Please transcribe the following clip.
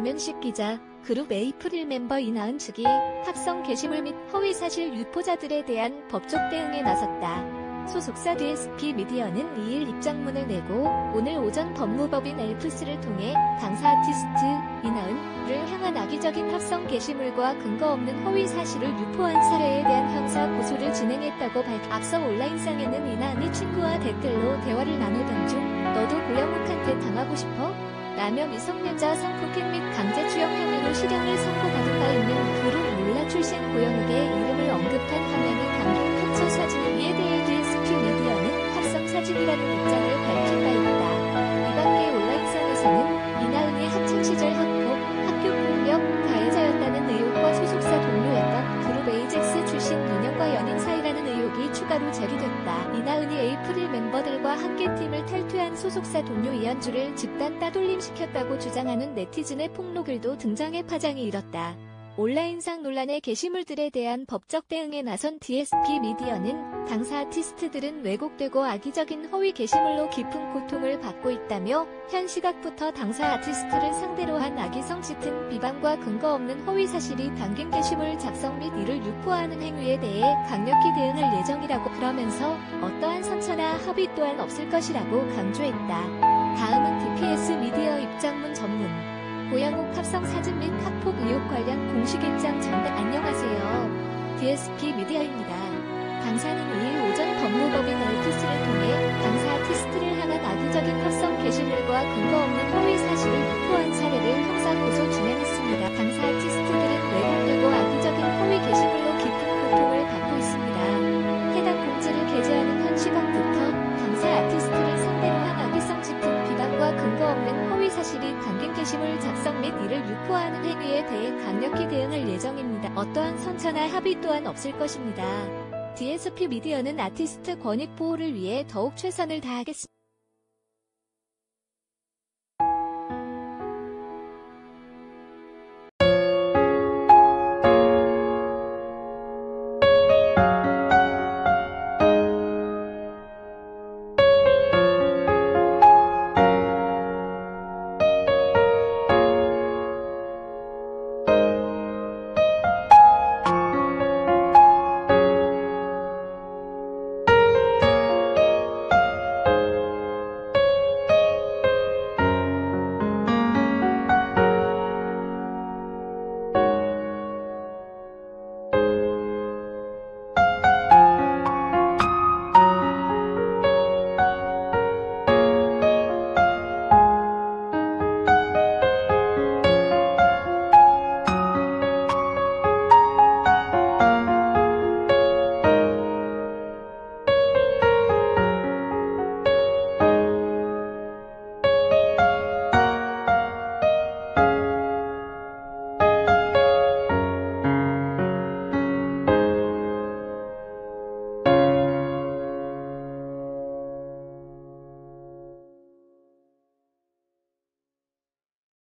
김현식 기자, 그룹 에이프릴 멤버 이나은 측이 합성 게시물 및 허위 사실 유포자들에 대한 법적 대응에 나섰다. 소속사 DSP 미디어는 2일 입장문을 내고 오늘 오전 법무법인 엘프스를 통해 당사 아티스트 이나은을 향한 악의적인 합성 게시물과 근거 없는 허위 사실을 유포한 사례에 대한 형사 고소를 진행했다고 밝. 앞서 온라인상에는 이나은이 친구와 댓글로 대화를 나누던 중 너도 고영욱한테 당하고 싶어? 라며 미성년자 성폭행 및 강제 추역 혐의로 실형을 선고받은 바 있는 그룹 몰라 출신 고영욱의 이름을 언급한 화면이 담긴 캡처 사진을 이에 대해 DSP 미디어는 합성 사진이라는 입장 추가로 제기됐다. 이나은이 에이프릴 멤버들과 함께 팀을 탈퇴한 소속사 동료 이현주를 집단 따돌림시켰다고 주장하는 네티즌의 폭로글도 등장해 파장이 일었다. 온라인상 논란의 게시물들에 대한 법적 대응에 나선 DSP 미디어는 당사 아티스트들은 왜곡되고 악의적인 허위 게시물로 깊은 고통을 받고 있다며 현 시각부터 당사 아티스트를 상대로 한 악의성 짙은 비방과 근거 없는 허위 사실이 담긴 게시물 작성 및 이를 유포하는 행위에 대해 강력히 대응할 예정이라고 그러면서 어떠한 선처나 합의 또한 없을 것이라고 강조했다. 다음은 DPS 미디어 입장문 전문 고양옥 합성 사진 및 학폭 의혹 관련 공식 입장 전달 안녕하세요. DSP 미디어입니다. 당사는 2일 오전 법무 12 강경 게시물 작성 및 이를 유포하는 행위에 대해 강력히 대응할 예정입니다. 어떠한 선처나 합의 또한 없을 것입니다. DSP 미디어는 아티스트 권익 보호를 위해 더욱 최선을 다하겠습니다.